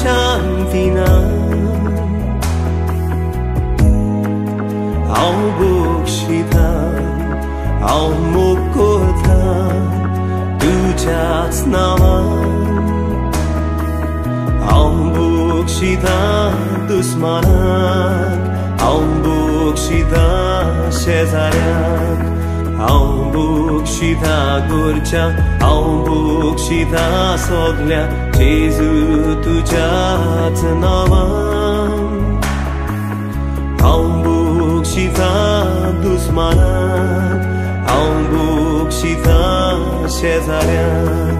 참디나 아우복시다 아우목고다 두자스나만 아우복시다 두스마락 아우복시다 세자량 아우복시다 굴자 아우복시다 소들량 Jesu tuझ्याच नावान Aubuxita दुस्मानाक, aubuxita शेजाऱ्याक,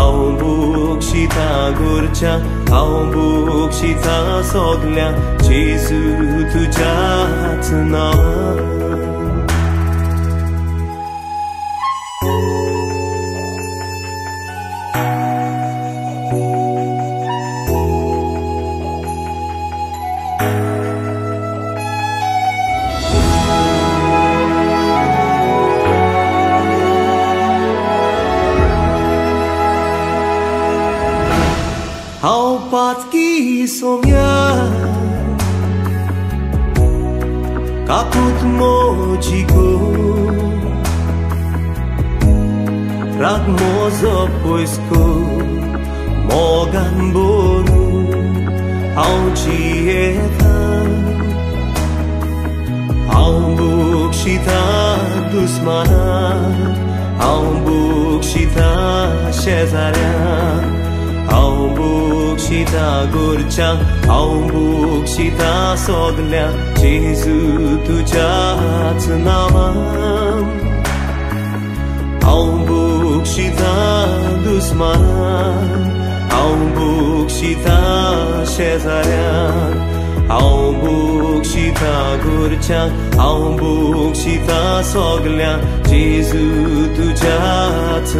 Aubuxita gurcia, aubuxita soglia, Jesu tuझ्याच नावान și Caput Caput mogico Ragmozo poisco Mogan boru Augietan Aubuk și ta dusmana Aubuk și ta șezarea Aubuk Mucșita Gurcea Au mucșita Sognea Cezu tu ceață n-am Dusman Au mucșita Șezarea Au bucșita gurcea, au bucșita soglea, Jezu tu ceață.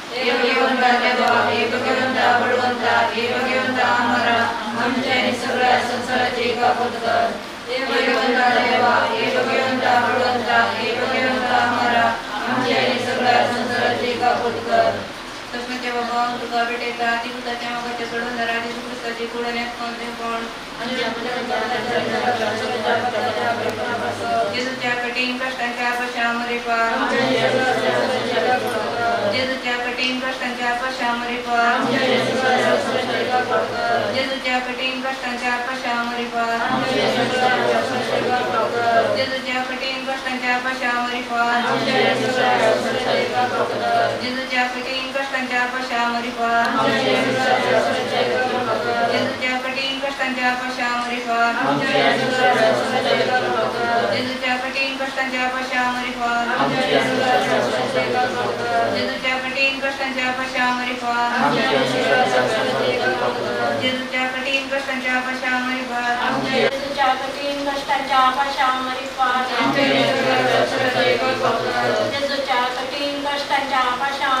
ಏವಗೆಯುಂತ ದೇವ ಏವಗೆಯುಂತ ಬಡವಂತ ಏವಗೆಯುಂತ ಅಮರ ಮನುಷ್ಯನ ಸಗಳ ಸಂಸಾರ ಜೀಗ ಪುತ್ರ ಏವಗೆಯುಂತ ದೇವ ಏವಗೆಯುಂತ ಬಡವಂತ ಏವಗೆಯುಂತ ಅಮರ ಮನುಷ್ಯನ ಸಗಳ ಸಂಸಾರ ಜೀಗ ಪುತ್ರ तस्मे तेव्हा भाव तुका भेटेला आधी सुद्धा तेव्हा कथे सोडून धरा आधी सुकृष्टाची कुडण्यात कोण ते कोण जेजू त्या कठीण कष्टांच्या पशामरे पार जेजूच्या कठीण कष्टांच्या पश्चामरी पण जेजूच्या कठीण कष्टांच्या पश्चामरी पण जेजूच्या कठीण कष्टांच्या पश्चामरी पण जेजूच्या कठीण कष्टांच्या पश्चामरी पण कष्टांच्या पशामरी फार जेजूच्या कठीण कष्टांच्या पशामरी फार जेजूच्या जेजूच्या कठीण कष्टांच्या पशामरी फार जेजूच्या कठीण कष्टांच्या पशा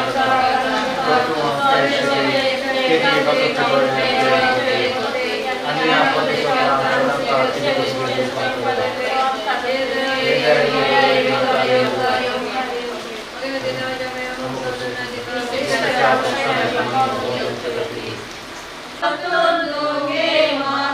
I'm going to go to to the hospital. I'm the hospital.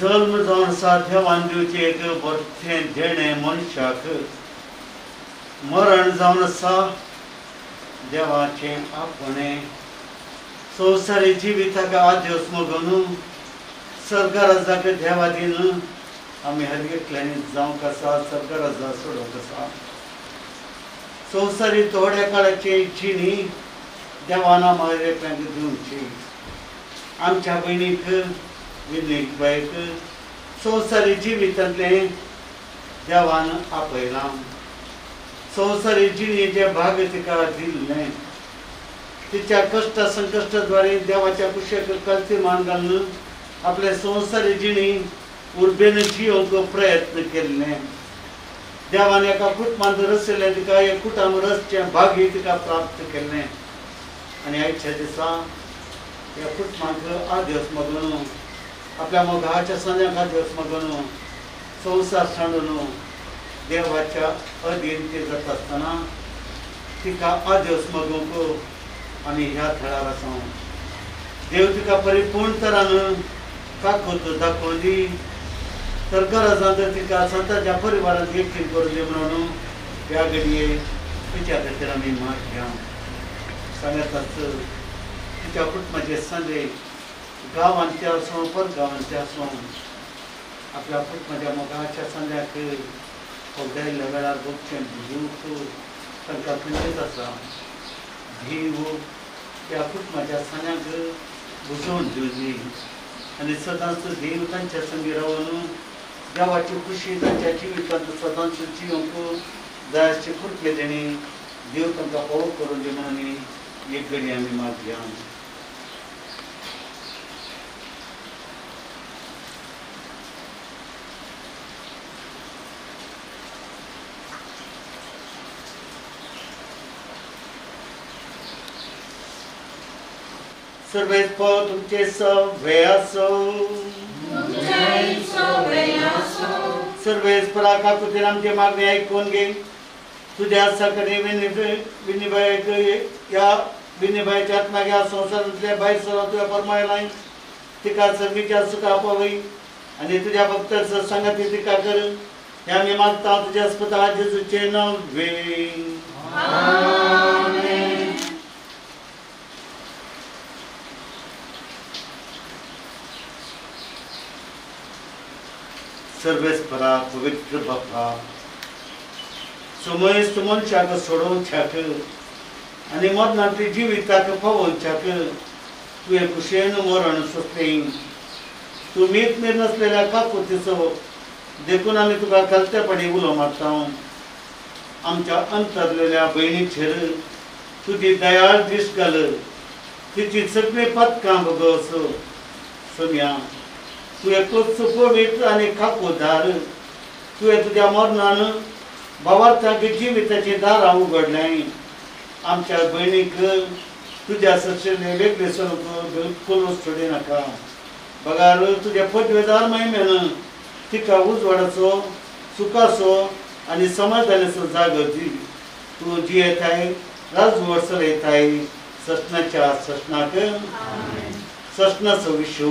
जल्म जावन साध्यावान दिवचे एक बरथे देणे मनशाक मरण जावन आसा देवाचे आपणे. संवसारी जिविताक आद्योस मोगून सर्गराजाक देवा दिन आमी हरगेतल्यानी जावंक आसा सर्गराजा सोडोवंक आसा संवसारी थोड्या काळाचे जिणी देवाना मारेप्यांक दिवची आमच्या बहिणीक विनीक बायक संवसारी जिवितांतले देवान आपयलां संवसारी जिणेचे भाग तिका दिल्ले तिच्या कष्ट संकष्टद्वारे देवाच्या कुशेक कल्तीमान घालून आपले संवसारी जिणी उर्बेन जियोवंक प्रयत्न केल्ले देवान एका कुटुंबांत रचले तिका एक कुटुंब रचचे भागी तिका प्राप्त केल्ले आनी आयच्या दिसा या कुटुंबांक आदिवस मागलो आपल्या मोगाच्या संध्याकाळ दिवस मगून संसार सांडून देवाच्या अधीन ते जात आसतना तिका आदिवस मगूंक आनी ह्या थळार आसा देव तिका परिपूर्ण तरान काकूत दाखवली. तर गरजां तर तिका संतांच्या परिवारांत देखील करून दी म्हणून ह्या घडये तिच्या खातीर आमी मात घ्या. सांगतात तिच्या कुटुंबाचे संजय गांवांचे आसूं परगांवांचे आसूं आपल्या कुटुंबाच्या मोगाच्या संद्याक पगडायल्ल्या वेळार भोगचें दिवूंक तांकां पिंडीत आसा धीव त्या म्हज्या सण्याक बुजवून दिवची आनी सदांच देव तांच्या संगी रावन देवाची खुशी तांच्या जिवितांत सदांच जियोवंक जाय अशें कृपे तेणी देव तांकां पळोव करून दी एक घडी आमी मागया सर्वेच तुमचे सवे असो सर्वेच पराका कुठे आमचे मागणी ऐकून घे. तुझ्या सकडे विनिभय या विनिभयाच्या आत्मा घ्या. संसारातल्या बाहेर सर्व तुझ्या परमायला तिका सर्वीच्या सुखा पावई. आणि तुझ्या भक्त संगती तिका कर. या मी मागता तुझ्या स्वतः जेजूचे नव्हे सर्वेस्परा पवित्र बाप्पा समयस मनशाक सोडोवच्याक आनी मरणांतली जिविताक पावोवच्याक तुवें कुशेन मरण सोंसलें तूं मीत मीर नासलेल्या काकुतीचो देखून आमी तुका कलतेपणी उलो मारता आमच्या अंतरलेल्या भयणीचेर तुजी दयाळ दिश्ट घाल तिची सगळी पथकां बगस सोम्या तुवें तोच पवित्र आनी खाकोदार तुवें तुज्या मरणान भावार्थाक जिविताची दारां उगडलें आमच्या भयणीक तुज्या सक्षेने वेगळे स्वरूप बिलकुल सोडी नाका. बगार तुज्या पदवेदार महिमेन तिका उजवाडाचो सुखाचो आनी समाधानाचो जागो दी तूं जी येताय राजवड चलयताय सटनाच्या सटनाक सटनाचो विशू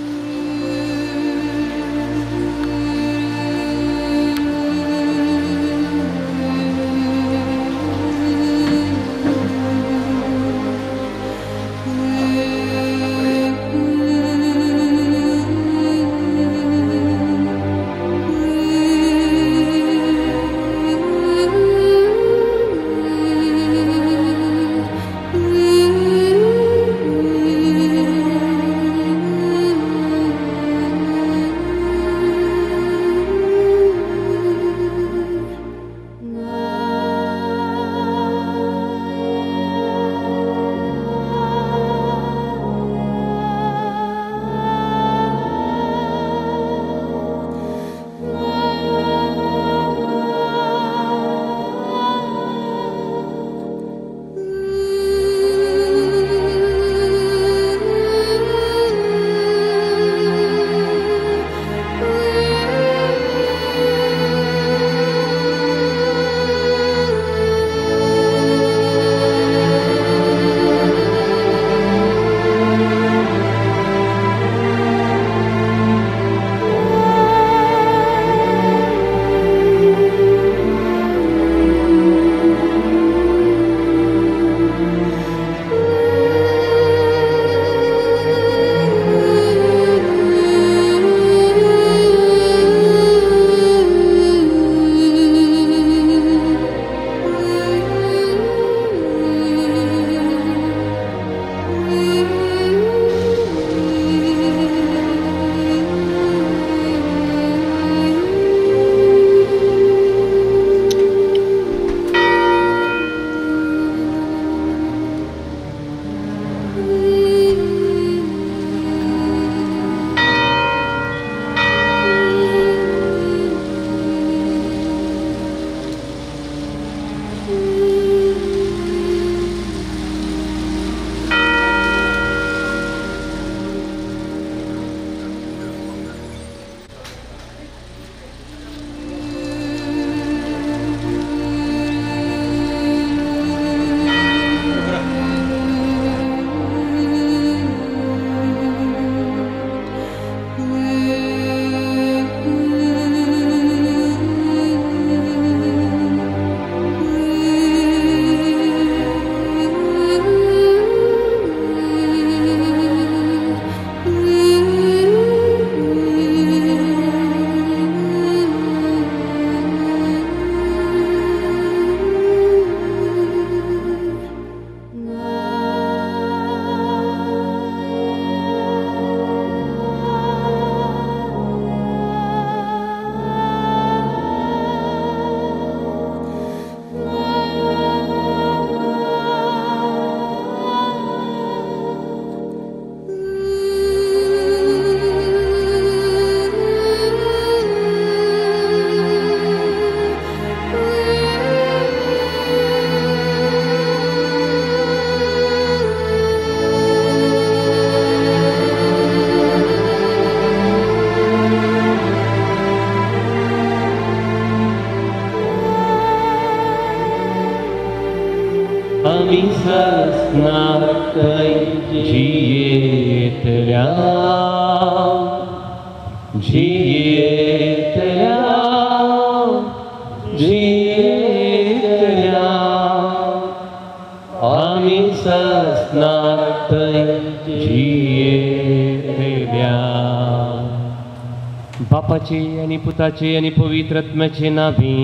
पुताचे आणि पवित्र आत्म्याचे नावी.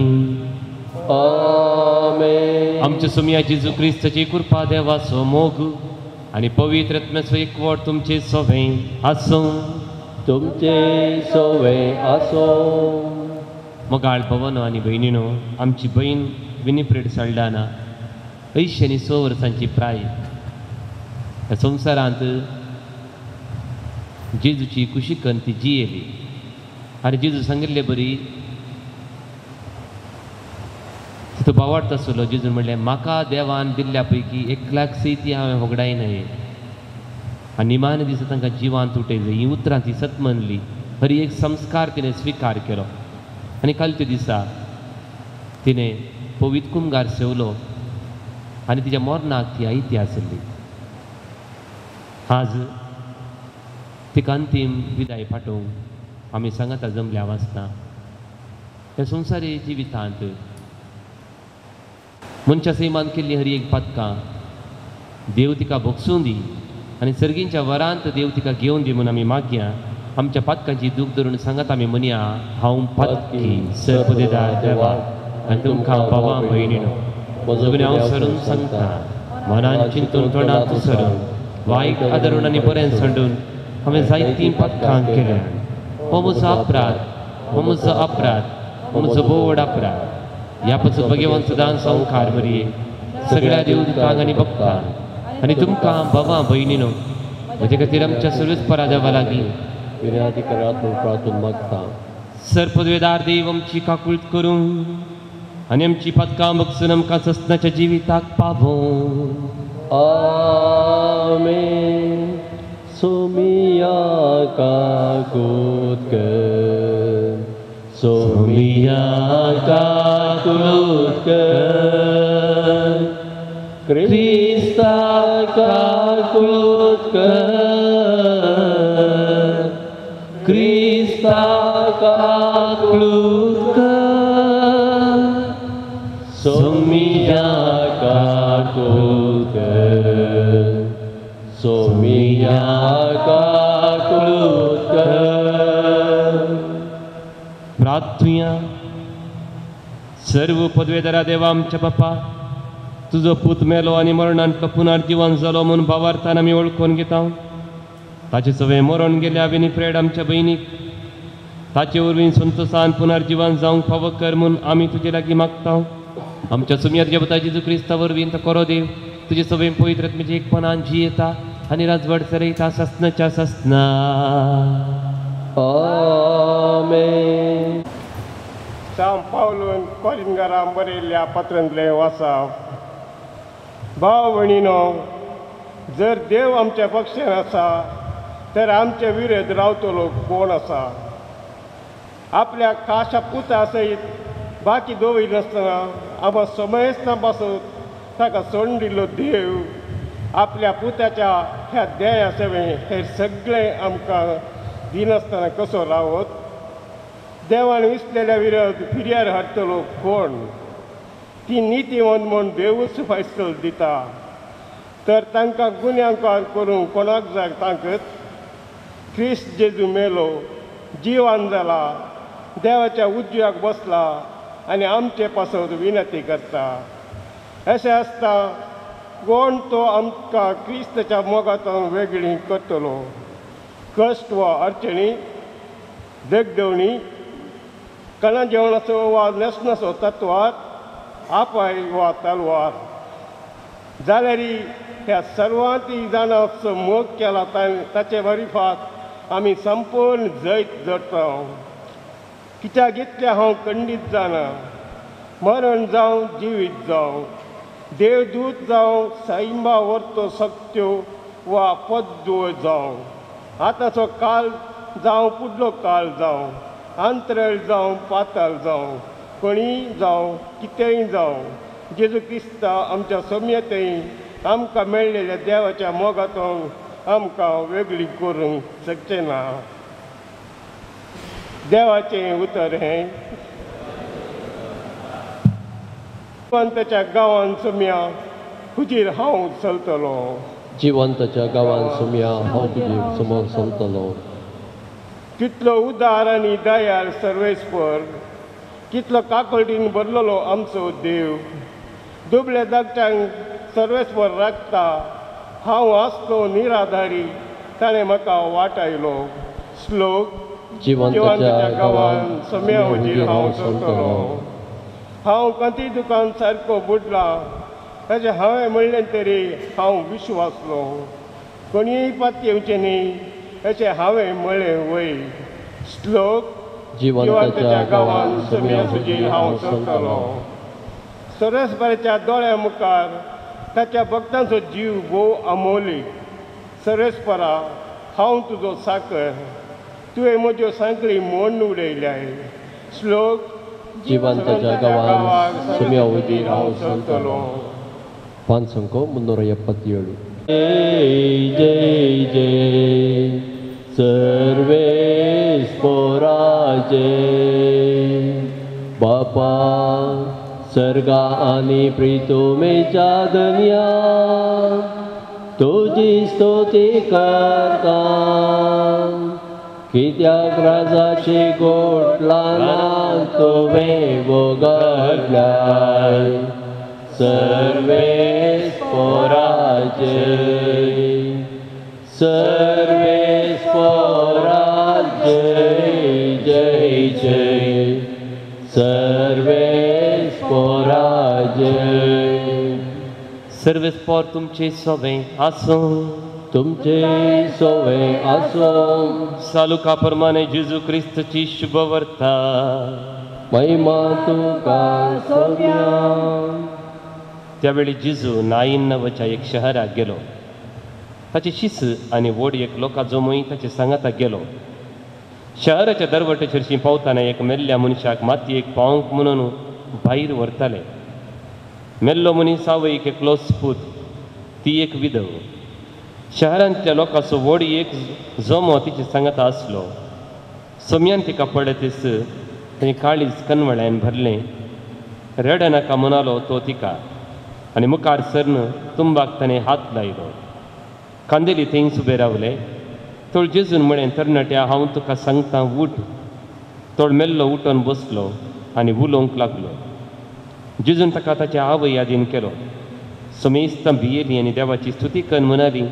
आमच्या सुमिया जेजू क्रिस्ताची कृपा देवाचो मोग आणि पवित्र आत्म्याचो एकवट तुमचे सोवे आसूं तुमचे सोवे आसो मोगाळ पवन आणि बहिणीनो आमची बहीण विनिप्रेड सल्डाना ऐंशी आणि स वर्सांची प्राय. ह्या संवसारांत जेजूची कुशीकन ती जियेली आनी जिजू सांगिल्ले बरी. तिथं बावाडता आसलो जेजून म्हणलें म्हाका देवान दिल्ल्या पैकी एक लाख सैती हांवें होगडाय न्हय आनी निमाने दिसा तांकां जिवान तुटयलें हीं उतरां ती सत म्हणली हरी एक संस्कार तिणें स्विकार केलो. आनी कालच्या दिसा तिणें पवित कुंगार सेवलो. आनी तिच्या मोरणाक ती आयती आसली. आज तिका अंतीम विदाय फाटोवंक आमी सांगाता जमल्या वाचना हे संवसारी जिवितांत. मनशा सैमान केल्ली हरी एक पदकां देव तिका भोगसूं दी. आनी सर्गींच्या वरांत देव तिका घेवन दी म्हणून आमी मागया. आमच्या पदकांची दूख धरून सांगात आमी म्हणया हांव पदकी सर्पदेदार देवा आनी तुमकां भावां भयणीनो. सगळें हांव सरून सांगता. मनान चिंतून तोंडांत सरून वायट आदरून आनी बरें सांडून हांवें जायतीं पदकां केल्या हो म्हजो अपराध हो म्हजो अपराध हो म्हजो बोड अपराध ह्या पासून भगवान सदां संवकार मरिये सगळ्या देवतांक आनी भक्तांक आनी तुमकां बाबा भयणीनो म्हजे खातीर आमच्या सर्वीस परादेवा लागीं विनयाधिकारातून प्रार्थून मागता सर्पद्वेदार देव आमची काकुळट करूं आनी आमची पदकां बगसून आमकां सस्नाच्या जिविताक पावों आमेन सोमिया काकुत कर। सोमिया का काकुत कर। क्रिस्ता काकुत कर। क्रिस्ता काकुत कर। सोमिया काकुत कर। सोमिया सर्व पदवेदारा देवा आमच्या बापा तुजो पूत मेलो आनी मरणांतलो पुनर्जीवन जालो म्हूण भावार्थान आमी ओळखून घेता ताचे सगळे मरण गेले हांवें प्रेड आमच्या भयणीक ताचे वरवीं संतोषान पुनर्जीवन जावंक फावो कर म्हूण आमी तुजे लागीं मागता आमच्या सुमियार जेवता जेजू क्रिस्ता वरवीं तो करो देव तुजे सगळे पवित्र एकपणान जियेता आनी राजवड चलयता सस्नाच्या सस्ना. आमेन. साम पावलून कॉलिंगारा बरयल्ल्या पत्रांतलें वाचप भाव भयणीनो जर देव आमच्या पक्षान आसा तर आमचे विरोध रावतलो कोण आसा आपल्या काशा पुता सयत बाकी दोवय नासतना आमकां समयसना पासून ताका सोडून दिल्लो देव. आपल्या पुताच्या ह्या ध्येया सेवे हे सगळें आमकां दिनासतना कसो रावत? देवान विसलेल्या विरोध फिर्यार हाडटलो कोण? ती नितीवंत म्हूण देवूच फैसल दिता. तर तांकां गुन्यांकार करूंक कोणाक जाय तांकच क्रिस्त जेजू मेलो जिवान जाला देवाच्या उज्ज्याक बसला आनी आमचे पासत विनंती करता. अशें आसता कोण तो आमकां क्रिस्ताच्या मोगांतून वेगळी करतलो कश्ट वा अडचणी देगदेवणी कणा जेवणाचो वा नसनाचो तत्वात आपाय वा तलवार. जाल्यार ह्या सर्वांती जाणांचो मोग केला ताचे वरिफात आमी संपूर्ण जैत जडटा कित्याक इतलें हांव खंडीत जाना मरण जावं जिवीत जावं देवदूत जावं साईंबा वर्तो सक्त्यो वा पद्दो जावं आतांचो काळ जावं फुडलो काळ जावं आंतरळ जावं पाताळ जावं कोणीय जावं कितेंय जावं जेजू क्रिस्त आमच्या सम्यतेय आमकां मेळलेल्या देवाच्या मोगातून आमकां वेगळी करूंक शकचें ना देवाचें उतर हें पंतच्या गांवांत सौम्या हुजीर हांव चलतलो जिवंताच्या गांवांत सुम्या हांव तुजे समोर चलतलो कितलो उदार आनी दयाळ सर्वेस्पर कितलो काकळटीन भरलेलो आमचो देव. दुबल्या धाकट्यांक सर्वेस्पर राखता हांव आसलो निराधारी ताणें म्हाका वाटायलो. श्लोक जिवंताच्या गांवांत सम्या हुजीर हांव चलतलो हांव कंती दुकान सारको बुडला। ताचें हांवें म्हणलें तरी हांव विश्वासलो कोणीय पात येवचें न्ही अशें हांवें म्हळें वय। श्लोक जिवंताच्या गांवांत सम्या सुम्या हुजीर हांव चलतलो सरस्वराच्या दोळ्या मुखार ताच्या भक्तांचो जीव भोव अमोलीक सरस्परा हांव तुजो साकर तुवें म्हज्यो सांकळी मोडून उडयल्याय। श्लोक जिवंताच्या गांवांत सुम्या हुजीर हांव चलतलो पांचसंको ಮುನ್ನೂರ ಎಪ್ಪತ್ತೇಳು ಜೈ ಜೈ ಸರ್ವೇಸ್ पोराजे बापा सर्गा आणि प्रितुमेच्या दुनिया तुझी स्तुती करता कित्याक राजाची गोटलाना तुवें वगडल्याय सर्वे पोराजे सर्वे पोराजे जय जय. सर्वेस पोराजे सर्वेस्पोर तुमचे सोबे आसूं तुमचे सोवे आसो सालुका प्रमाणे जेजू क्रिस्तची शुभ वर्ता महिमा तुका सोम्या. त्यावेळी जिजू नाईन नावाच्या एक शहरात गेलो. ताची शिस आणि वोड एक लोकां जमूय ताचे सांगाता गेलो. शहराच्या दरवटेचेरशी पावताना एक मेल्ल्या मनशाक मातयेक पावंक म्हणून भायर व्हरताले मेल्लो मनीस आवयक एकलो पूत ती एक विधव. शहरांतल्या लोकांचो व्हड एक जमो तिचे सांगता आसलो सोम्यान तिका पडतेस ताणें काळीज कनवळ्यान भरलें रडनाका म्हणालो तो तिका आनी मुखार सरन तुंबाक ताणें हात लायलो कांदेली थंयच उबे रावले तोळ जेजून म्हळें तरणाट्या हांव तुका सांगता उठ तोळ मेल्लो उठोन बसलो आनी उलोवंक लागलो जेजून ताका ताच्या आवय यादीन केलो समेस्त भियेली आनी देवाची स्तुती कन म्हणाली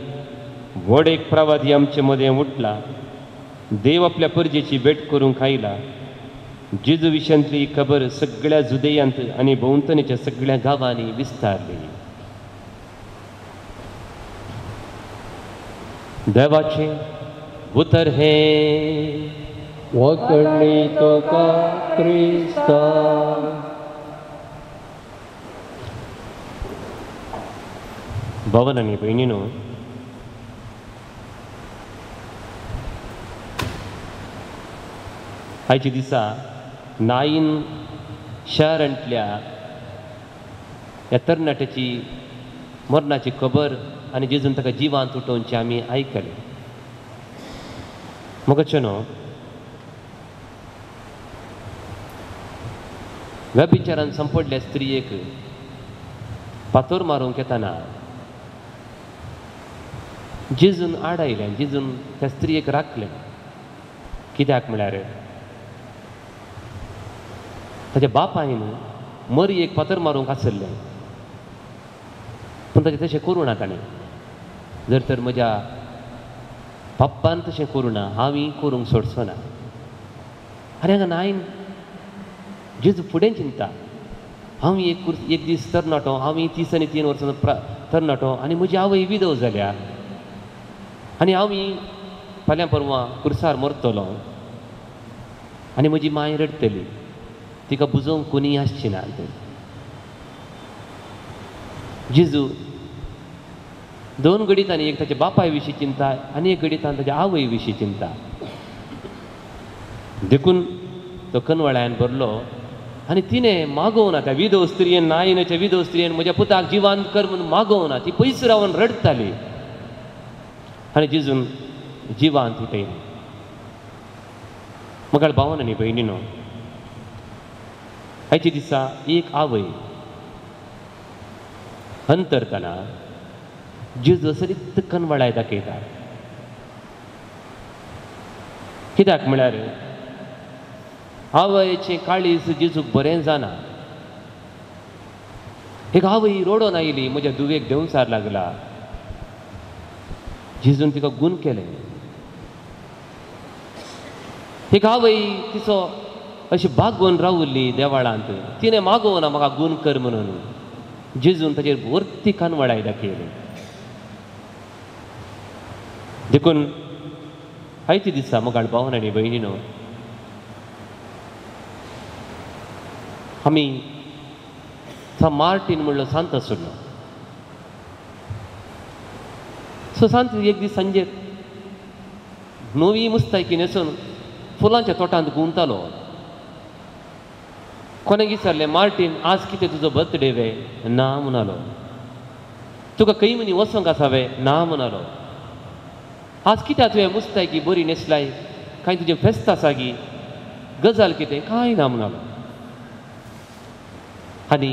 व्हड एक प्रवादी आमचे मदें उठला. देव आपल्या परजेची भेट करूंक आयला जेजू विशयांतली ही खबर सगळ्या जुदेयांत आनी भोंवतणीच्या सगळ्या गांवांनी विस्तारली. देवाचे उतर हे. वकडणी तुका क्रिस्ता? भवन आनी भयणीनो आयच्या दिसा नाईन शहरांतल्या ह्या तरणाट्याची मरणाची खबर आनी जेजून ताका जिवांत उठोवचे आमी आयकले मुखाचेनो व्यभिचारान संपडल्या स्त्रियेक फातोर मारूंक येताना जेजून आड आयलें जेजून त्या स्त्रियेक राखलें. कित्याक म्हळ्यार ताच्या बापायन एक फातर मारूंक आसल्लें पूण ताचें तशें करूं ना ताणें जर तर म्हज्या पप्पान तशें करूं ना हांवूय करूंक सोडचो ना. आनी हांगा नायन जेजू फुडें चिंता. हांव एक कुर्स एक दीस तरणाटो हांव तीस आनी तीन वर्सां तरणाटो आनी म्हजी आवय विधव जाल्या आनी हांव फाल्यां परवां कुर्सार मरतलो. आनी म्हजी माय रडटली तिका बुजोवंक कोणीय आसची ना जिजू दोन गडितांनी एक ताच्या बापाय विशीं चिंता आनी एक गडितान ताच्या आवय विशीं चिंता. देखून तो कनवळ्यान भरलो आनी तिणें मागोवना त्या विधव स्त्रियेन नायनाच्या विधव स्त्रियेन म्हज्या पुताक जिवांत कर म्हणून मागोवना ती पयस रावन रडताली. आनी जिजून जिवांत हिटयली म्हाका भावन आनी भयणीनो आयच्या दिसा एक आवय. अंतरतना जेजू सरीत कनवळाय दाखयता कित्याक म्हळ्यार आवयचें काळीज जिजूक बरें जाना. एक आवय रोडोन आयली म्हज्या दुवेक देंवसार लागला. जिजून तिका गुण केलें. एक आवय तिचो अशी बागोवन रावुल्ली देवाळांत. तिणें मागोवना म्हाका गूण कर म्हणून. जेजून ताचेर वर्ती कानवळाय दाखयली देखून आयचे दिसा मोगाळ भावन आनी भयणीनो आमी सा मार्टीन म्हणलो सांत सोडलो. सो सांत एक दीस सांजे नवी मुस्तायकी न्हेसून फुलांच्या तोटांत घुंवतालो कोणें विचारलें मार्टीन आज कितें तुजो बर्थडे वे ना म्हणालो तुका खंय मनी वचोंक आसा वे ना म्हणालो आज कित्याक तुवें मुस्तायकी बरी न्हेसलाय कांय तुजें फेस्त आसा गी गजाल कितें कांय ना म्हणालो आनी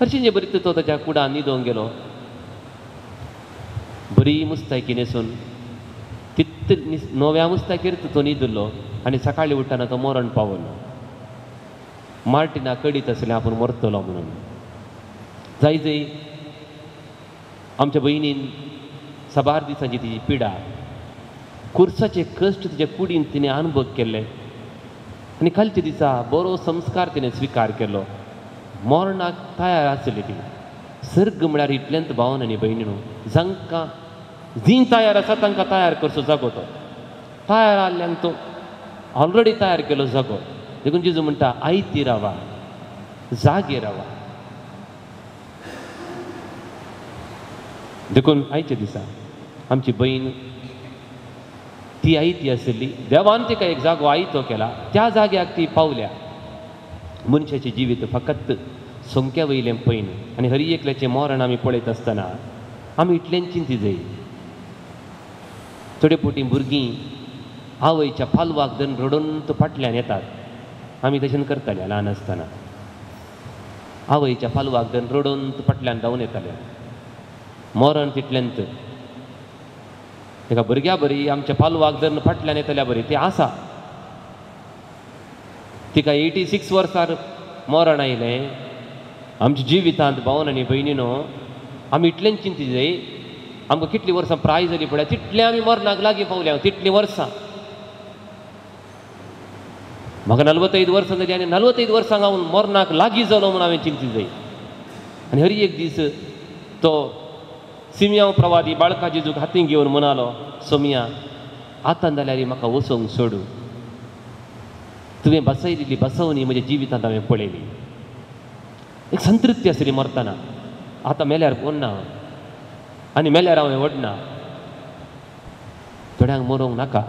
हरशींचे बरी तो ताच्या कुडान न्हिदोंक गेलो बरी मुस्तायकी न्हेसून तित्त नव्या मुस्ताकीर तो न्हिदलो आनी सकाळीं उठ्ठाना तो मरण पावलो मार्टिना कडीत आसलें आपूण मरतलो म्हणून. जाय जंय आमच्या भयणीन सबार दिसांची तिची पिडा कुर्साचे कश्ट तिच्या कुडीन तिणें अनुभव केले. आनी खालच्या दिसा बरो संस्कार तिणें स्विकार केलो. मरणाक तयार आसली ती. सर्ग म्हळ्यार इतल्यांत भावन आनी भयणीनो जांकां जीं तयार आसा तांकां तयार करचो जागो तो. तयार आल्ल्यांक तो ऑलरेडी तयार केलो जागो. देखून जेजू म्हणटा आयती रावा. जागे रावा. देखून आयच्या दिसा आमची बहीण ती आयती आसली देवान तिका एक जागो आयतो केला त्या जाग्याक ती पावल्या. मनशाचें जिवीत फकत सोंक्या वयलें पैन आनी हरी एकल्याचें मरण आमी पळयत आसतना आमी इतल्यान चिंती जाय थोडे पोटी भुरगीं आवयच्या पालवाक धरून रडून तो फाटल्यान येतात. आमी तशें करताले ल्हान आसतना आवयच्या पालवाक धरून रडून तो फाटल्यान धांवन येताले मरण तितल्यांत एका भुरग्या बरी आमच्या फालवागदन फाटल्यान येतल्या बरी ती आसा. तिका एटी सिक्स वर्सार मरण आयलें. आमच्या जिवितांत भावन आनी भयणीनो आमी इतल्यान चिंती जाय आमकां कितलीं वर्सां प्राय जाली पळय तितलें आमी मरणाक लागीं पावल्या तितलीं वर्सां. म्हाका नलवतैद वर्सां जाली आनी नलवतैद वर्सांक हांव मरणाक लागीं जालो म्हूण हांवें चिंती जाय आनी हरी एक दीस तो सिमियांव प्रवादी बाळका जेजूक हातीन घेवन म्हणालो सोमिया आतां जाल्यार म्हाका वचोंक सोडू. तुवें बसयलेली बसवणी म्हज्या जिवितांत हांवें पळयली एक संतृप्ती आसली मरतना. आतां मेल्यार कोण ना? आनी मेल्यार हांवें वडना थोड्यांक मरोंक नाका.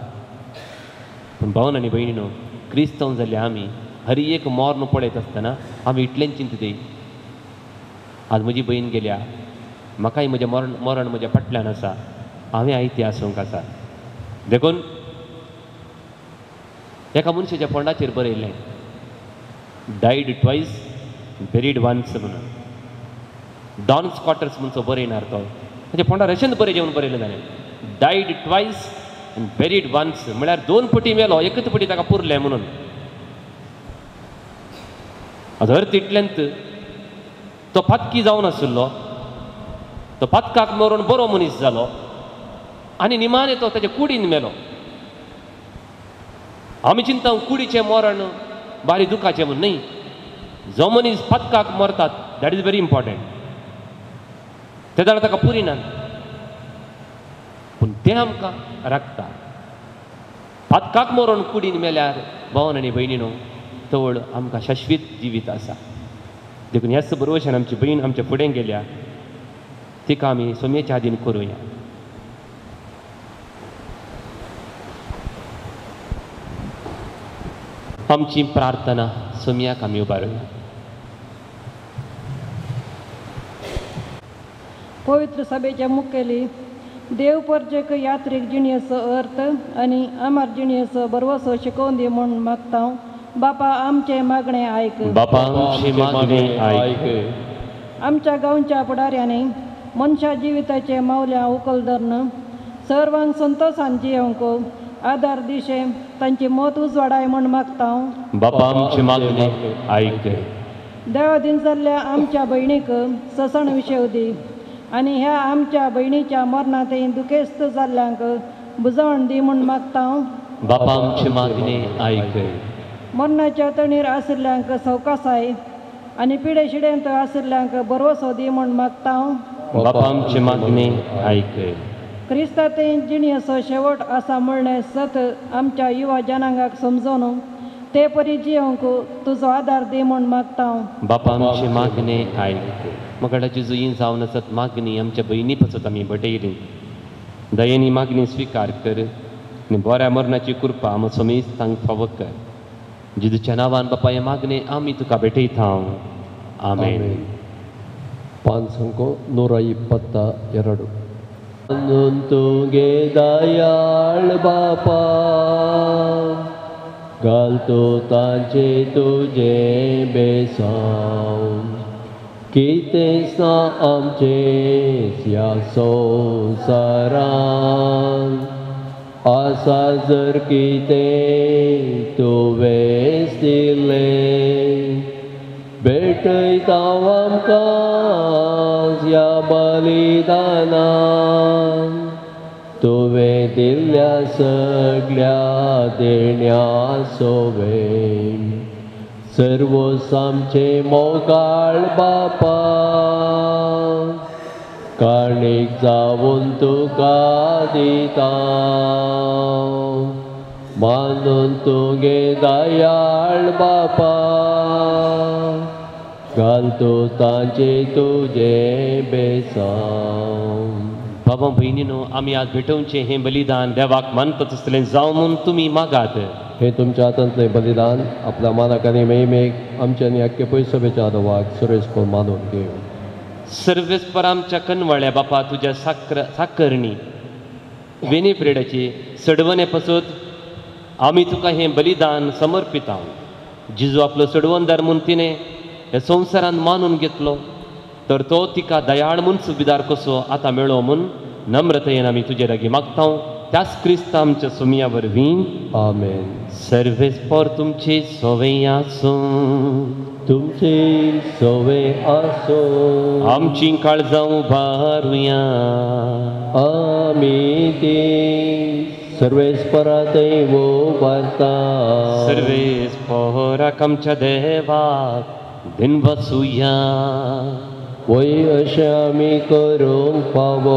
पूण भावन आनी न्हू क्रिस्तांव जाल्ले आमी हरी एक मोर्न पळयत आसतना आमी इतलेंच चिंतितय आज म्हजी भयण गेल्या म्हाकाय म्हजें मरण मरण म्हज्या फाटल्यान आसा हांवें आयती आसूंक आसा देखून एका मनशाच्या फोंडाचेर बरयल्लें. डायड ट्वायस बेरीड वान्स म्हणून. डॉन स्कॉटर्स म्हणचो बरयणार तो. म्हणजे फोंडार अशेंच बरें जेवण बरयलें जालें डायड ट्वायस आनी बेरीड वन्स म्हळ्यार दोन पटी मेलो एकच पटी ताका पुरलें म्हणून. धर तितल्यांत तो पातकी जावन आशिल्लो. तो पातकाक मरून बरो मनीस जालो. आनी निमाणे तो ताच्या कुडीन मेलो. आमी चिंता कुडीचें मरण बारी दुखाचें म्हण न्ही जो मनीस पातकाक मरतात दॅट इज व्हेरी इम्पॉर्टंट ते जाल्यार ताका पुरिनात पूण तें आमकां राखता पदकाक मरून कुडीन मेल्यार भावन आनी भयणीनो तवळ आमकां शाश्वीत जिवीत आसा देखून ह्याच बरोवशान आमची भयण आमच्या फुडें गेल्या तिका आमी सोम्याच्या हातीन करुया आमची प्रार्थना सोमयाक आमी उबारुया पवित्र सभेच्या मुखेली देव परजेक यात्रेक जिणेचो अर्थ आनी आमार जिणेचो बरवसो शिकोवन दी म्हूण मागता बापा आमचे मागणें आयक बापा आमची मागणी आयक आमच्या गांवच्या फुडाऱ्यांनी मनशा जिविताचे मावल्या उखल धरण सर्वांक संतोषान जियोंक आदार दिशे तांची मत उजवाडाय म्हूण मागता बापा आमची मागणी आयक देवा दिन जाल्ल्या आमच्या भयणीक ससण विशय दी आनी ह्या आमच्या भयणीच्या मरणांतय दुखेस्त जाल्ल्यांक बुजवण दी म्हूण मागता बापा आमची मागणी आयक मरणाच्या तणीर आशिल्ल्यांक सवकासाय आनी पिडे शिडेंत आशिल्ल्यांक बरवसो दी म्हूण मागता बापा आमची मागणी आयक क्रिस्तांतय जिणेचो शेवट आसा म्हणणें सत आमच्या युवा जनांगाक समजोवन ते परी जियोंक तुजो आदार दी म्हूण मागता बापा आमची मागणी आयक मगडाची जुई जावन आसत मागणी आमच्या भयणी पासत आमी बटयली दयेनी मागणी स्विकार कर आनी बऱ्या मरणाची कृपा आम समेस्तांक फावो कर जिजूच्या नांवान बापा हे मागणे आमी तुका भेटयता आमेन ಪಾನ್ಸಂಕೋ ನೂರ ಇಪ್ಪತ್ತ ಎರಡು ತುಗೆ ದಯಾಳ್ ಬಾಪ घालतो तांचे तुजे बेसांव कितें सा आमचे ह्या संवसारान आसा जर कितें तुवें दिलें भेटयता आमकां ह्या बलिदानान तुवें दिल्ल्या सगळ्या देण्या सोवें सर्वोस आमचे मोगाळ बापा काणीक जावून तुका दिता मानून तुगे दयाळ बापा घालतो तांचे तुजे बेसांव बाबा भयणीनो आमी आज भेटोवचें हें बलिदान देवाक मानपाच आसलें जावं म्हूण तुमी मागात. हे तुमच्या हातांतलें बलिदान आपल्या मानाक आनी मेहमेक आमच्या आनी आख्खे पयसभेच्या आदोवाक सुरेश करून मानून घेव सर्वेस्पर आमच्या कनवाळ्या बापा तुज्या साकर साकरणी. वेनेप्रेडाची सडवणे पासून आमी तुका हें बलिदान समर्पिता जिजू आपलो सडवंदार म्हूण तिणें हे संवसारान मानून घेतलो. तर तो तिका दयाळ म्हूण सुविदार कसो आतां मेळो म्हूण नम्रतेन आमी तुजे लागीं मागता त्याच क्रिस्त आमच्या सुमया वरवीं आमेन सर्वेस्पर तुमची सोवय आसूं तुमची सोवे आसो आमची काळजां उबारुया आमी ती सर्वेस्परातय वो वार्ता सर्वेस पोहराक आमच्या देवाक दिन वसुया वय अशें आमी करूंक फावो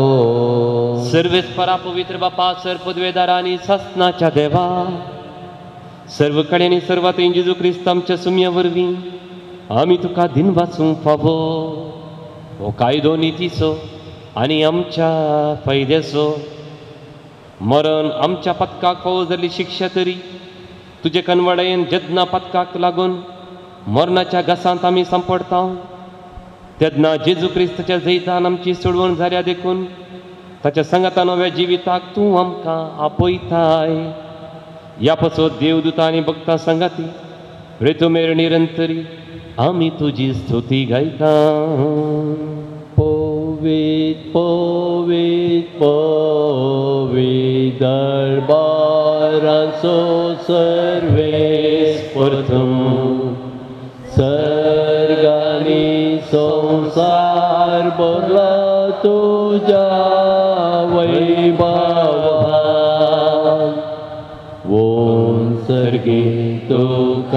सर्वेस्परा पवित्र बापा सर पदवेदार आनी सस्नाच्या देवा. सर्व कडेन सर्वात जेजू क्रिस्त आमच्या सुमया वरवीं आमी तुका दिन वाचूंक फावो हो कायदो नितीचो आनी आमच्या फायद्याचो. मरण आमच्या पत्काक फावो जाल्ली शिक्षा तरी. तुजे कनवडेन जदना पत्काक लागून मरणाच्या घसांत आमी संपडता तेन्ना जेजू क्रिस्ताच्या जैतान आमची सोडवण जाल्या देखून. ताच्या संगता नव्या जिविताक तूं आमकां आपयताय. या पसो देवदूता आनी भक्ता संगाती. ऋतुमेर निरंतरी आमी तुजी स्तुती गायता. पोवीत पोवीत पोवीत दरबारांचो सर्वेस प्रथम. सर संसार बोला तुझ्या वैभव ओम सर्गे तुकाचे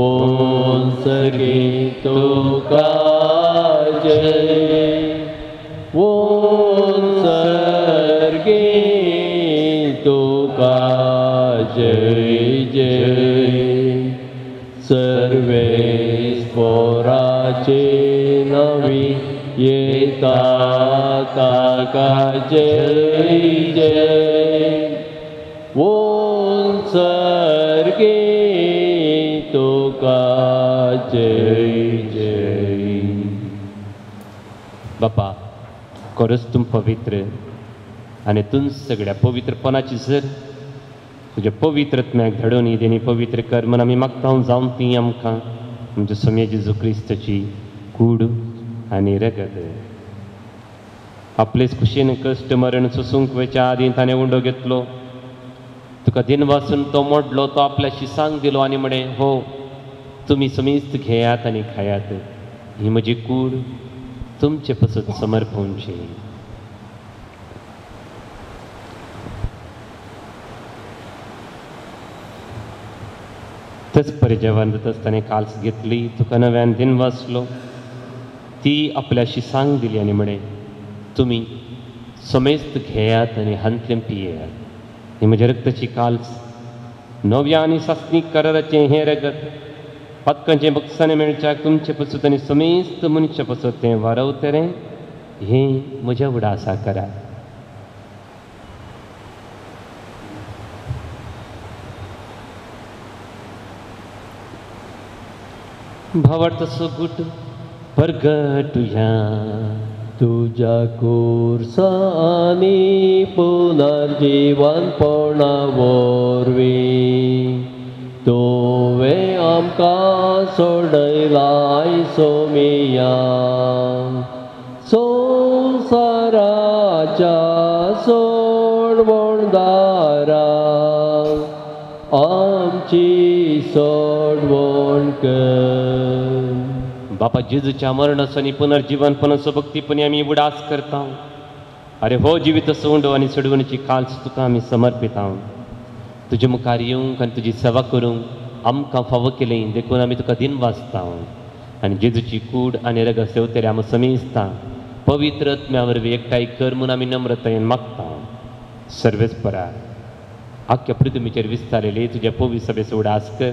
ओम सर्गे तुकाचे ओम सर्गे तुकाचे नवी येता ताका जय जय ओम सर्गे लोकाचे जय बापा खरोच तूं पवित्र आनी तूं सगळ्या पवित्रपणाची जर तुज्या पवित्रत्म्याक धडोनी तेणी पवित्र कर म्हण आमी मागता जावन ती आमकां आमच्या समया जेजू क्रिस्ताची कूड आनी रगत. आपलेच खुशेन कश्ट मरण सुसूंक वेच्या आदीं ताणें उंडो घेतलो. तुका दिन वाचून तो मोडलो तो आपल्याशी सांग दिलो आनी म्हणे हो तुमी समीस्त घेयात आनी खायात. ही म्हजी कूड तुमचे पसत समर्पणची तेच परिजवान जेवण दित आसतना काल्स घेतली. तुका नव्यान दिन वाचलो ती आपल्याशी सांग दिली आनी म्हणे तुमी समेस्त घेयात आनी हांतलें पियेयात. ही म्हज्या रक्ताची काल्स नव्या आनी सासनीक कराराचें हें रगत पत्कांचें बक्षाने मेळच्याक तुमचे पसत आनी समेस्त मनशां पसत तें वारवतलें हें म्हज्या उडासा करा. भावार्थ गुट तुझ्या कुर्सानी पुनर्जीवनपणा वरवीं सोडयलाय सोमिया। संवसाराच्या सोडवणदारा। आमची सोडवण कर बापा जेजूच्या मरणाचो आनी पुनर्जीवनपणाचो भक्तीपणी आमी उडास करता अरे हो जिवीत सोंड आनी सोडवणीची काल्स तुका आमी समर्पिता तुजे मुखार येवंक आनी तुजी सेवा करूंक आमकां फावो केलें देखून आमी तुका दिन वाचता आनी जेजूची कूड आनी रग सेवतले आमी समेजता पवित्र आत्म्या वरवीं एकठांय कर म्हूण आमी नम्रतायेन मागता सर्वेस्परा आख्या पृथ्वीचेर विस्तारलेली तुज्या पोवी सभेचो उडास कर.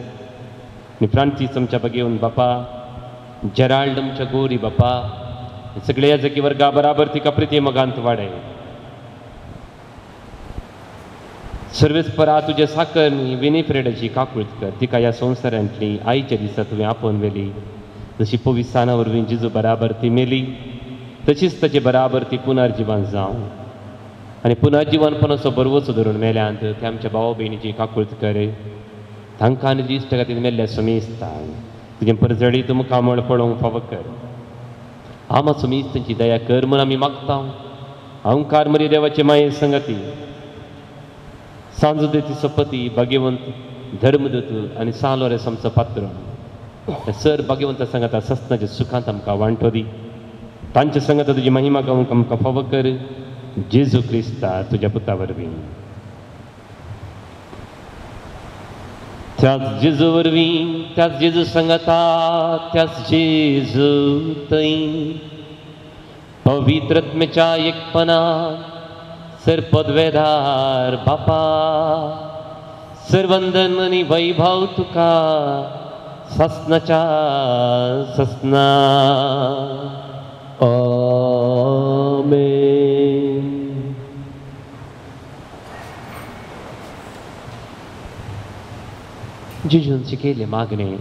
आनी फ्रांसीस आमच्या बागे येवन बापा जेराल्ड आमच्या गोरी बापा सगळ्या सगळे या जागी वर्गा बराबर तिका प्रिती मगांत वाडय सर्वेस्परा तुजे साकर विनिफ्रेडाची काकुळत कर तिका ह्या संवसारांतली आईच्या दिसा तुवें आपोवन व्हेली जशी पोविसाना वरवीं जिजू बराबर ती मेली तशीच ताचे बराबर ती पुनर्जिवन जावं आनी पुनर्जिवनपणाचो बरवचो धरून मेल्यांत ते आमच्या भावा भयणीची काकुळत कर. तांकां आनी दिश्ट खातीर मेल्ल्या समेजता तुगे परजडी तुमकां मळ पळोवंक फावो कर आमा समीस तांची दया कर म्हूण आमी मागता अहंकार मरी देवाचे माये संगती सांजुदेती सपती भाग्यवंत धर्मदूत आनी सालो रे आमचो पात्र सर भाग्यवंत संगता सस्नाच्या सुखांत आमकां वांटो दी तांचे संगता तुजी महिमा गावंक आमकां फावो कर जेजू क्रिस्ता तुज्या पुता वरवीं त्याच जेजू वरवीं त्याच जेजू संगता त्याच जेजू थंय पवित्रत्मेच्या सर पदवेदार बापा सरवंदन आणि वैभव तुका ससनाच्या ससना आमेन जिजूंचे केले मागणे.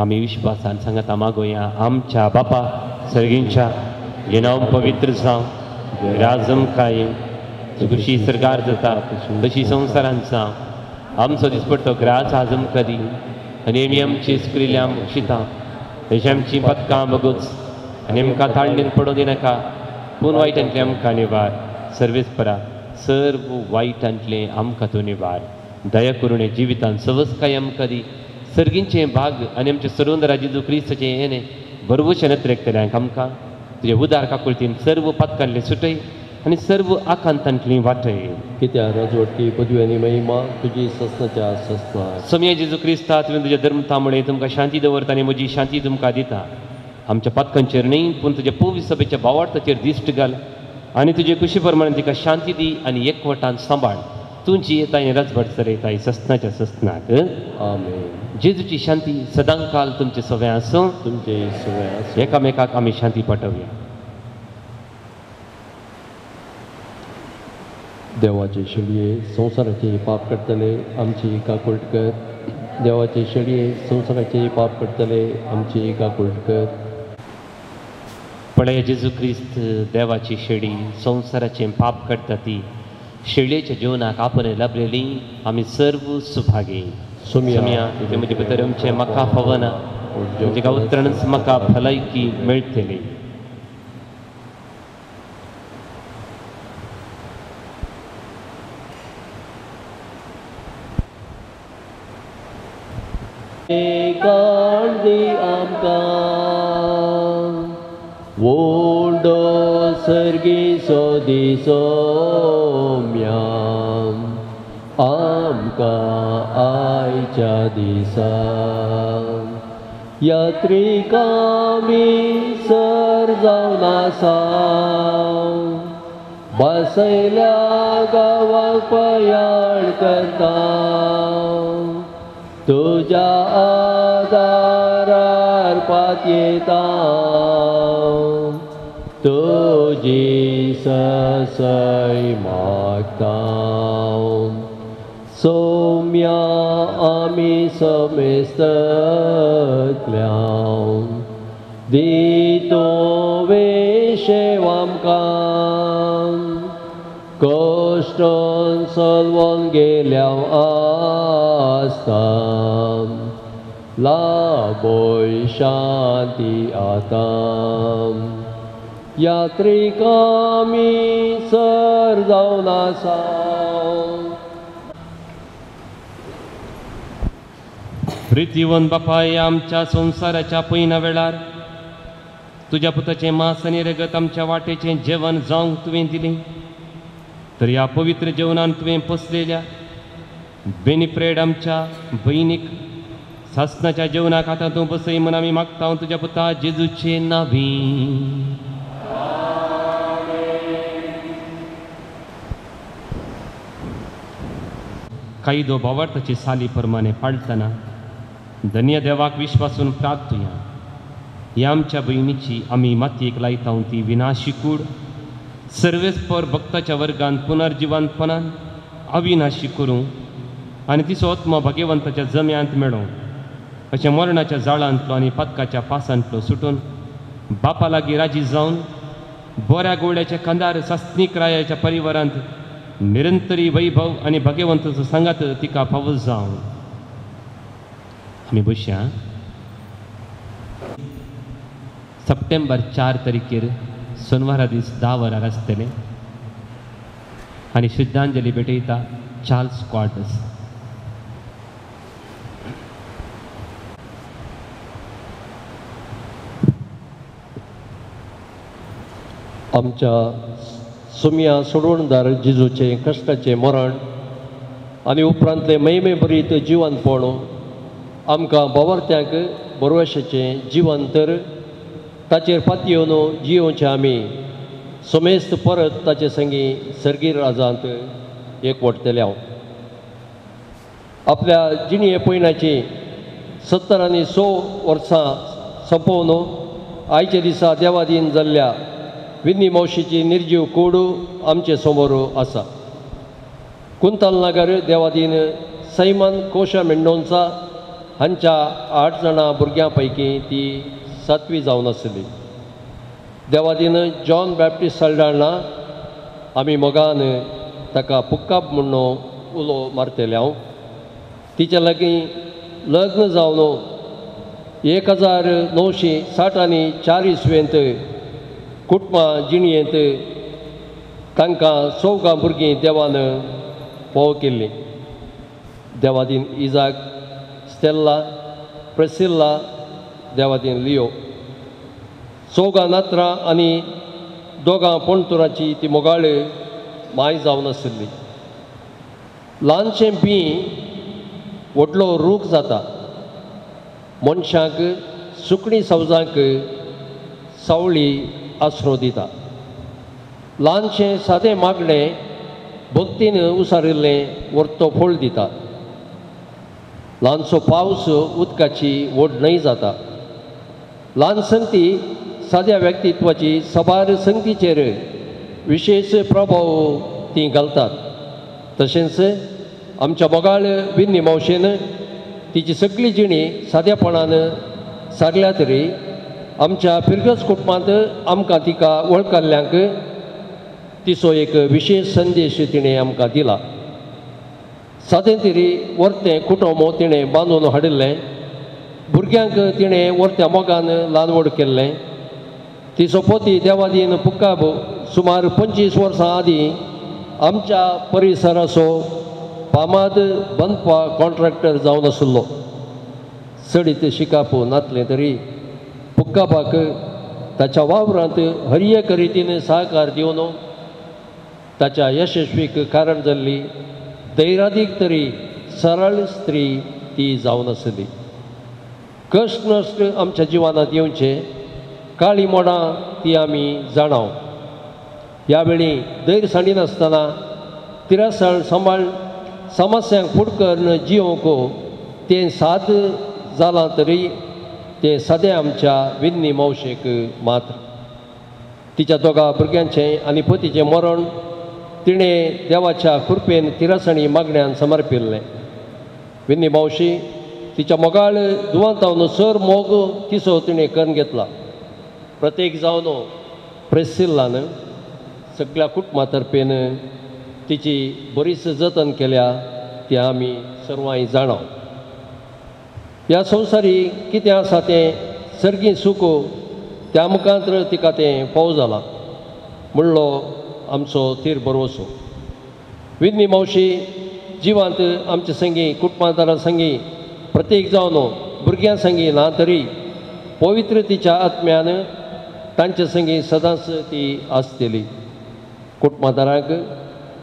आम्ही विश्वासान सांगता मागोया आमच्या बापा सर्गींच्या ये पवित्र जावं राजम कायम जशी सरकार जाता तशी संवसारान जावं आमचो दिसपट्टो ग्रास आजम कदी आनी आमी आमची स्क्रिल्या शिता तशी आमची पदकां बगूच आनी आमकां ताळणेन पडूं दिनाका पूण वायटांतले आमकां निवार. सर्वेस्परा सर्व वायटांतले आमकां तूं निवार. दया करून हे जिवितान सवस काय आमकां दी सर्गींचे भाग आनी आमचे सरोंदरा जेजू क्रिस्ताचे हेणे बरोवशे नत्रेकतल्यांक आमकां तुजे उदार काकुळतीन सर्व पदकांतले सुटय आनी सर्व आकांतांतली वाटय कित्या राजवटकी पदवी आनी महिमा तुजी ससनाच्या ससना समया जेजू क्रिस्ता तुवें तुज्या धर्मतामुळे तुमकां शांती दवरता आनी म्हजी शांती तुमकां दिता आमच्या पदकांचेर न्ही पूण तुज्या पोवी सभेच्या भावार्थाचेर दिश्ट घाल आनी तुजे कुशी प्रमाणे तिका शांती दी आनी एकवटान सांबाळ तुमची येताय रजभट चलयताय ससनाच्या ससनाक आमेन जेजूची शांती सदांकाल तुमचे सगळें आसूं तुमचे सगळ्या एकामेकाक आमी शांती पाठवया देवाचे शिलये संवसाराचे पाप करतले आमची काकुळट कर देवाचे शेळये संवसाराचे पाप करतले आमची कर पळय जेजू क्रिस्त देवाची शेळी संवसाराचे पाप करता ती शेळयेच्या जिवनाक आपण लाभलेली आमी सर्व सुभागे सुमिया ते म्हणजे भितर आमचे म्हाका फवना जेका उतरणच म्हाका भलायकी मेळटली काळजी आमकां वोंडो सर्गीचो दिसो म्याम आसा बसयल्या गांवाक पयाण करता। तुझ्या आदारार पातयेता तुजी ससय मागता सौम्यामिसमिस्तक्ल्यां दीतो वेशेवां कां। कोष्टं सर्वङ्गेल्याम् आस्तां लाभोय शान्ति गेया यात्रिकामि सर्दौ नासा। प्रितीवन बापाय आमच्या संसाराच्या पयना वेळार। तुज्या पुताचें मांस आनी रगत आमच्या वाटेचें जेवण जावंक तुवें दिलें। तर ह्या पवित्र जेवणान तुवें पसलेल्या बेनिफ्रेड आमच्या भयणीक सासणाच्या जेवणाक आतां तूं बसय म्हूण आमी मागता हांव तुज्या पुता जेजूचे नावी। कायदो भावार्थाची साली प्रमाणे पाळटना धन्य देवाक विश्वासून प्रार्थुया. ह्या आमच्या बहिणीची आमी मातयेक लायता ती विनाशी कूड. सर्वेस्पर भक्ताच्या वर्गान पुनर्जिवानपणान अविनाशी करूं आनी तिचो आत्मा भगवंताच्या जम्यांत मेळो. अशें मरणाच्या जाळांतलो आनी पदकाच्या पासांतलो सुटून बापा लागीं राजी जावन बोऱ्या गोड्याच्या कांदार सास्नीक रायाच्या परिवारांत निरंतरी वैभव आनी भगवंताचो सांगात तिका फावो जावं आमी बसया सप्टेंबर चार तारखेर सोनवारा दीस धा वरार आसतले आनी श्रद्धांजली भेटयता चार्ल्स क्वार्टस. आमच्या सुमिया सोडवणदार जिजूचे कश्टाचे मरण आनी उपरांतले मैमे भरीत जिवन पळोवन आमकां बोवार्थ्यांक बरवशाचें जिवन तर ताचेर पातयेवन जियोचे आमी. समेस्त परत ताचे संगी सर्गीर राजांत एकवटतले हांव. आपल्या जिणये पयणाची सत्तर आनी स वर्सां सोंपोवन आयच्या दिसा देवादीन जाल्ल्या विन्नी मावशीची निर्जीव कोडू आमचे समोर आसा. कुंतल नगर देवादीन सैमन कोशा मेंडोन्सा हांच्या आठ जाणां भुरग्यां पैकी ती सातवी जावन आसली देवादीन जॉन बॅप्टिस्ट साल्डाणा आमी मोगान ताका पुक्काप म्हणून उलो मारतले हांव तिच्या लागीं लग्न जावन एक हजार णवशी साठ आनी चार इसवेंत कुटुंबां जिणयेंत तांकां चौगां भुरगीं देवान फोव केल्लीं. देवादीन इजाक स्टेल्ला प्रेसिल्ला देवादीन लियो चौगां नात्रां आनी दोगां पोणतुराची ती मोगाळे माय जावन आसली ल्हानशें बी व्हडलो रूख जाता मनशाक सुकणी सवजांक सावळी आसरो दिता ल्हानशें सादें मागणें भक्तीन उसारिल्लें वर्तो फोळ दिता ल्हानसो पावस उदकाची व्हड जाता. ल्हान संगती साद्या व्यक्तित्वाची सबार संगतीचेर विशेश प्रभाव ती घालतात. तशेंच आमच्या मोगाळ विन्नी मावशेन तिची सगळी जिणी सादेपणान सारल्या तरी आमच्या फिरगस कुटुंबांत आमकां तिका वळखल्ल्यांक तिचो एक विशेष संदेश तिणें आमकां दिला. सादें तरी वर्तें कुटुंब तिणें बांदून हाडिल्लें भुरग्यांक तिणें वर्त्या मोगान ल्हानवड केल्लें तिचो पोती देवादीन पुक्काब सुमार पंचवीस वर्सां आदीं आमच्या परिसराचो फामाद बांदपा कॉन्ट्रॅक्टर जावन आशिल्लो चडीत शिकाप नातलें तरी पुक्काबाक ताच्या वावरांत हरियक रितीन सहकार दिवन ताच्या यशस्वीक कारण जाल्ली दैराधिक तरी सरळ स्त्री ती जावन आसली कश्ट नश्ट आमच्या जिवानांत येवचे काळी मोडां ती आमी जाणाव. ह्या वेळी दैर साणीनासतना तिरासण सांबाळ समस्यांक फुड करून जिवोवंक तें साद जालां तरी तें सदें आमच्या विन्नी मावशेक मात्र. तिच्या दोगा भुरग्यांचें आनी पतीचें मरण तिणें देवाच्या कृपेन तिरासणी मागण्यान समर्पिल्लें. विन्नी मावशी तिच्या मोगाळ दुवांतावन सर मोग तिसो तिणें करून घेतला. प्रत्येक जावन प्रेसिल्लान सगळ्या कुटुंबा तर्फेन तिची बरीच जतन केल्या ते आमी सर्वांय जाणाव. ह्या संवसारी कितें आसा तें सर्गी सुख त्या मुखांत तिका तें फोव जाला म्हणलो आमचो तीर बरोसो विज्ञी मावशी जिवांत आमचे संगी कुटुंबादारां संगी प्रत्येक जावन भुरग्यां संगी ना तरी पवित्रतेच्या आत्म्यान तांचे संगी सदांच ती आसतली. कुटुंबादारांक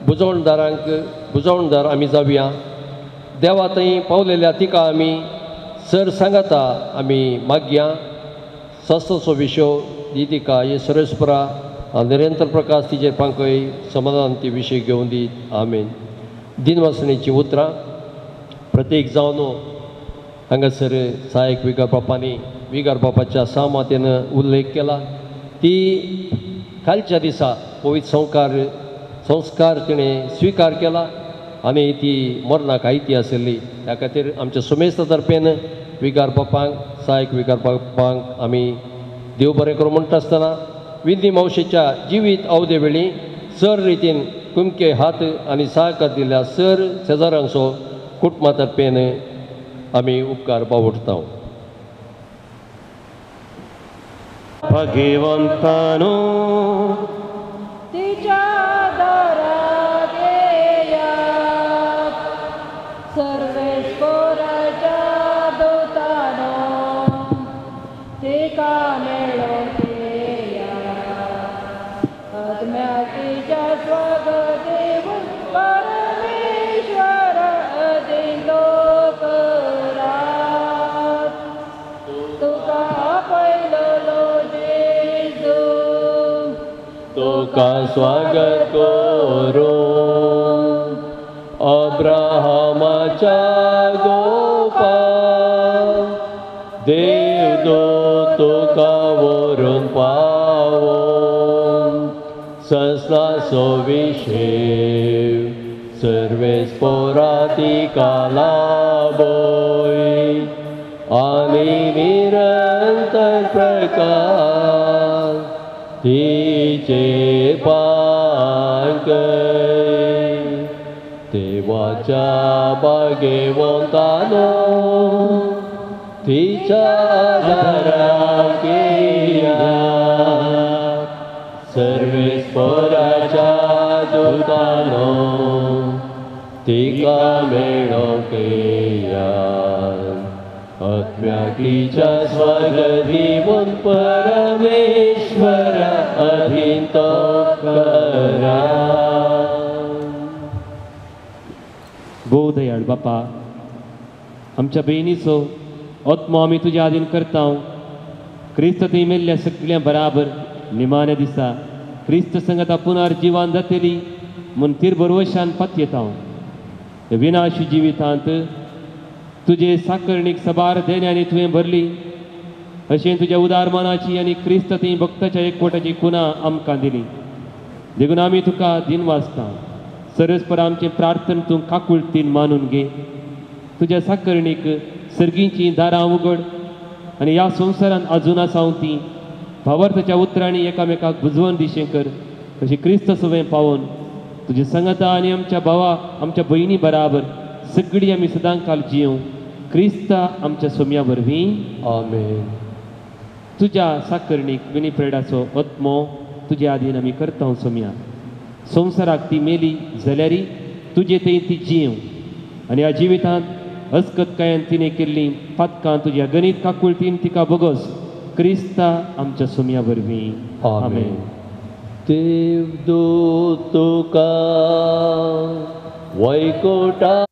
बुजवणदारांक बुजवणदार आमी जावया देवा थंय पावलेल्या तिका आमी सर सांगाता आमी मागया. सस्तसो विशो दिदिका तिका ये निरंतर प्रकाश तिचेर पांकळी समाधान ती विशय घेवन दीत आमेन. दिनवासणेची उतरां. प्रत्येक जावन हांगासर सहायक विगार बापांनी विगार बापाच्या सामातेन उल्लेख केला. ती कालच्या दिसा पवित्र संस्कार संस्कार तिणें स्विकार केला आनी ती मरणाक आयती आशिल्ली त्या खातीर आमच्या सुमेस्ता तर्फेन विगार बापांक सहायक विगार बापांक आमी देव बरें करूं म्हणटा आसतना विधी मावशेच्या जिवीत अवदे वेळी सर रितीन कुमके हात आनी सहकार दिल्या सर शेजाऱ्यांचो कुटुंबा तर्फेन आमी उपकार बावडटा भगवंतानो तिच्या दारात का स्वागत करो। अब्राह्या गोपा वर्ण संस्थासोविषेव सर्वेस्परीकाला भो आली निरन्तर प्रकार ि च पिवागेवनो तिराया सर्वेस्वरा दुर्गालो तिका मेण आत्म्या स्वागदिवरमेश्वर अधीन तो करा गोदयाळ बापा आमच्या बहिणीचो आत्मो आमी तुज्या आदीन करता क्रिस्त थंय मेल्ल्या सगळ्या बराबर निमाण्या दिसा क्रिस्त संगता पुनर्जिवान जातली म्हूण तिर बरोवशान पात येता विनाशी जिवितांत तुजे साकरणीक सबार देण्यानी तुवें भरली अशें तुज्या उदार मनाची आनी क्रिस्त थंय भक्ताच्या एकवटाची कुना आमकां दिली देखून आमी तुका दिन वाचता सरस्पर आमचे प्रार्थन तूं काकुळतीन मानून घे. तुज्या साकरणीक सर्गींची दारां उगड आनी ह्या संवसारांत अजून आसा ती. भावार्थाच्या उतरांनी एकामेकाक बुजवण दिशें कर. अशी क्रिस्त सवय पावोवन तुजी संगता आनी आमच्या भावा आमच्या भयणी बराबर सगळीं आमी सदां काल जियों क्रिस्ता आमच्या सोम्या वरवीं आमेन. तुज्या साकरणीक विनिफ्रेडाचो आत्मो तुज्या आदीन आमी करता सोम्या. संवसाराक ती मेली जाल्यारय तुजे थंय ती जीव. आनी ह्या जिवितांत अस्कतकायेन तिणें केल्लीं पातकां तुज्या गणित काकुळटीन तिका बगस क्रिस्ता आमच्या सोम्या वरवीं आमेन. देव दूत तुका वैकुटा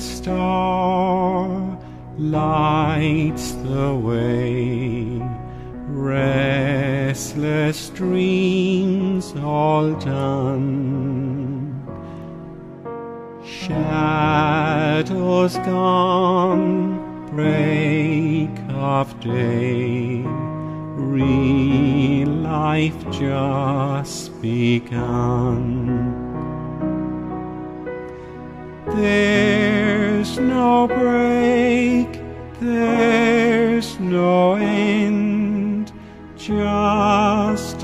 star lights the way, restless dreams all done. Shadows gone, break of day, real life just begun. There's no break, there's no end, just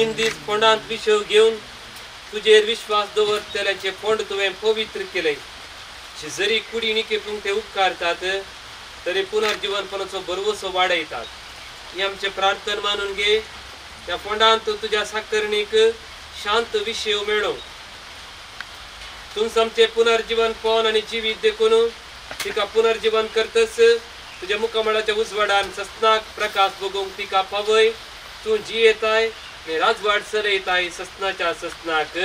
तीन दीस फोंडांत विशव घेवन तुजेर विश्वास दवर तेल्याचे फोंड तुवें पवित्र केले जरी कुडी निकेपून ते उपकारतात तरी पुनर्जीवनपणाचो बरवसो वाडयतात ही आमचे प्रार्थन मानून घे. त्या फोंडांत तुज्या साकरणीक शांत विशय मेळो तुमच आमचे पुनर्जीवन पवन आणि जिवीत देखून तिका पुनर्जीवन करतस. तुझ्या मुखामळाच्या उजवाडान सस्नाक प्रकाश बघूंक तिका पावय. तू जी मेराज आणि राजवाड सर ससनाच्या ससनाक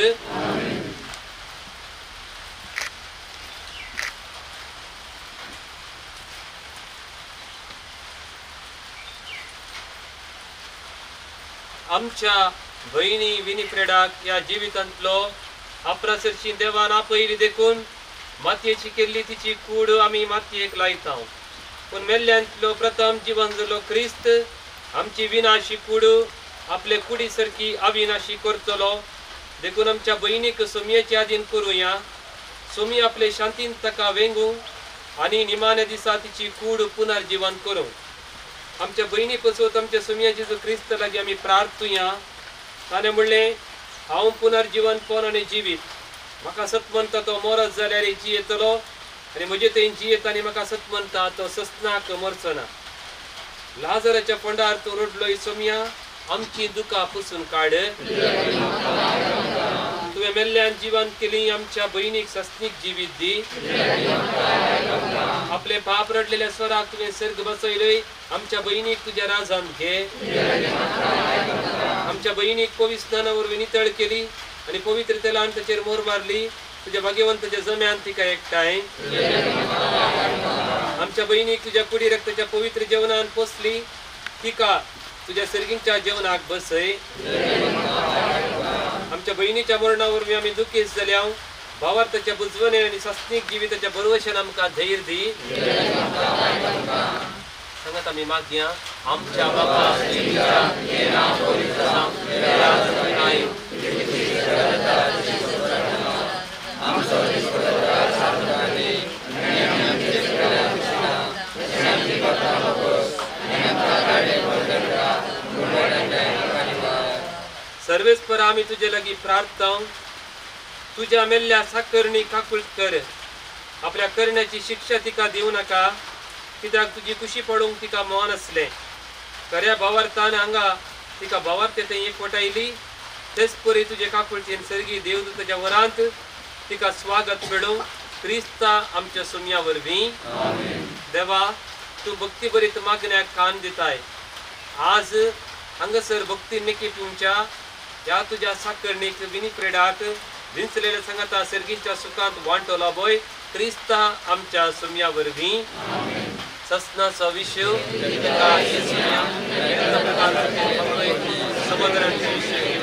आमच्या बहिणी विनिफ्रेडाक या जिवितांतलो आपणासरची देवान आपयली देखून मातयेची केल्ली तिची कूड आमी मातयेक लायता पूण मेल्ल्यांतलो प्रथम जिवन जालो क्रिस्त आमची विनाशी कूड आपले कुडी सारकी अविनाशी करतलो देखून आमच्या भयणीक सोमयेचे आदीन करूया. सोमी आपले शांतीन ताका वेंगू आनी निमाण्या दिसा तिची कूड पुनर्जीवन करूं. आमच्या भयणी पसोत आमच्या सोमयाची जो क्रिस्त लागीं आमी प्रार्थुया. ताणें म्हणलें हांव पुनर्जीवन कोण आनी जिवीत? म्हाका सतमंत तो मोरत जाल्यार जियेतलो आनी म्हजे थंय जियेत आनी म्हाका सतमंता तो सस्नाक मरचो ना लाजराच्या पंडार तो रडलो सोमया. आमची दुकां पुसून काड तुवें मेल्ल्यान जिवन केली आमच्या भयणीक सस्नीक जिवीत दी. आपले पाप रडलेल्या स्वराक तुवें सर्ग बसयलय आमच्या भयणीक तुज्या राजान घे. आमच्या भयणीक पवित्र स्नाना वरवीं नितळ केली आनी पवित्र तेलान ताचेर मोर मारली. तुज्या भाग्यवंताच्या जम्यान तिका एकठांय आमच्या भयणीक तुज्या कुडी रक्ताच्या पवित्र जेवणान पोसली. तिका तुज्या सर्गींच्या जेवणाक बसय. आमच्या बहिणीच्या मरणा वरवीं आमी दुखीत जाल्या भावार्थाच्या बुजवणे आनी सस्नीक जिविताच्या बरोवशेन आमकां धैर्य दी. सांगात आमी मागया आमच्या बाबा सर्वेस्पर आम्ही तुझे लगी प्रार्थना तुझ्या मेल्ल्या साकरणी काकुळट कर. आपल्या करण्याची शिक्षा तिका देऊ नका. कित्याक तुजी खुशी पडूंक तिका मन असले. खऱ्या भावार्थान हांगा तिका भावार्थ थंय एकवटायली तेच परी तुजे काकुळचेन सर्गी देवदूताच्या वरांत तिका स्वागत मेळूं क्रिस्ता आमच्या सुमया वरवीं देवा तू भक्ती बरीत मागण्याक कान दिताय. आज हांगासर भक्ती निकी तुमच्या या तुझ्या साकरणीक विनिप्रेडाक विंचलेल्या संगता सर्गीच्या सुखांत वांटोला बोय क्रिस्ता आमच्या सुमया वरवीं सस्ना विषय समुद्रांचे विषय